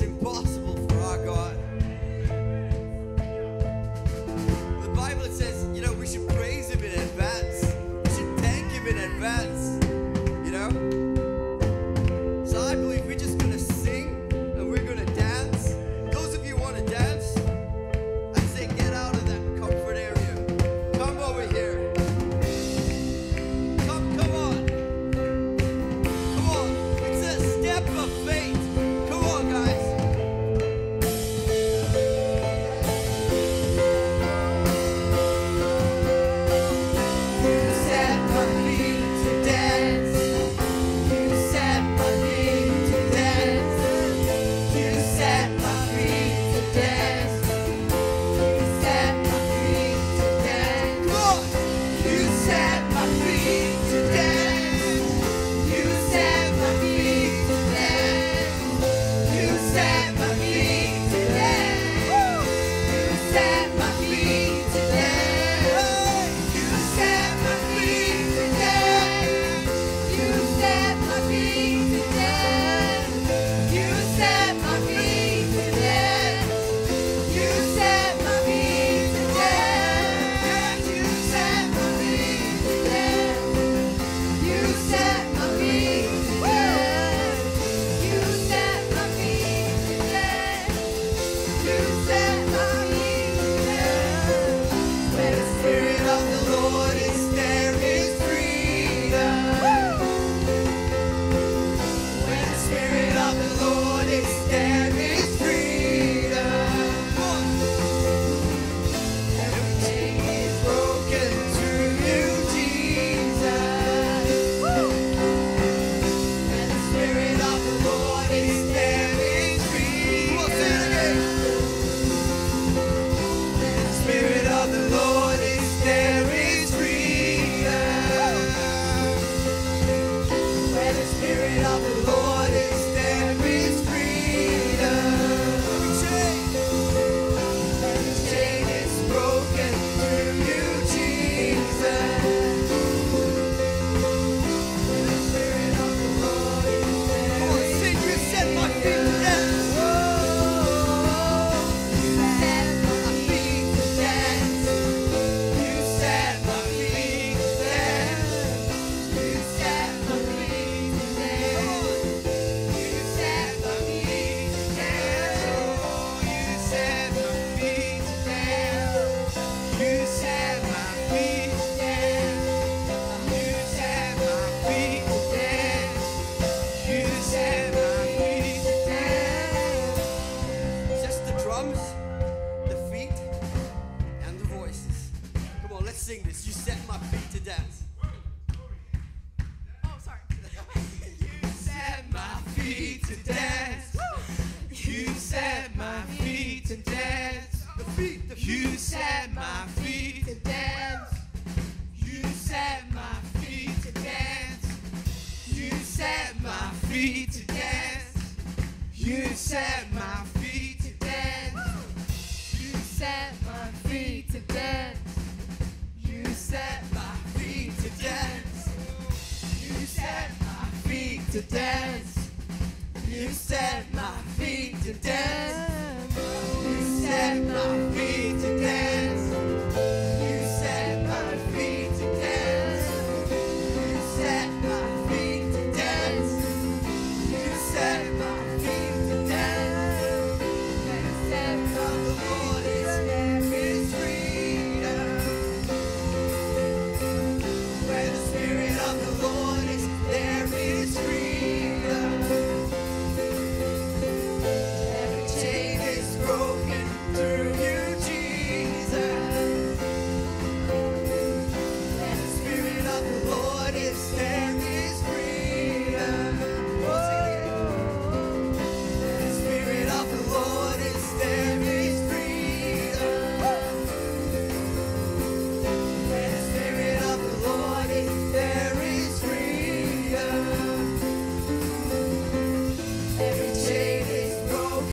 it's impossible. drums, the feet, and the voices. Come on, let's sing this. You set my feet to dance. Oh, sorry. you set my feet to dance. You set my feet to dance. The feet, the feet. You set my feet to dance. You set my feet to dance. You set my feet to dance. You set my feet. Dance. You set my feet to dance.